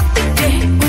nothing.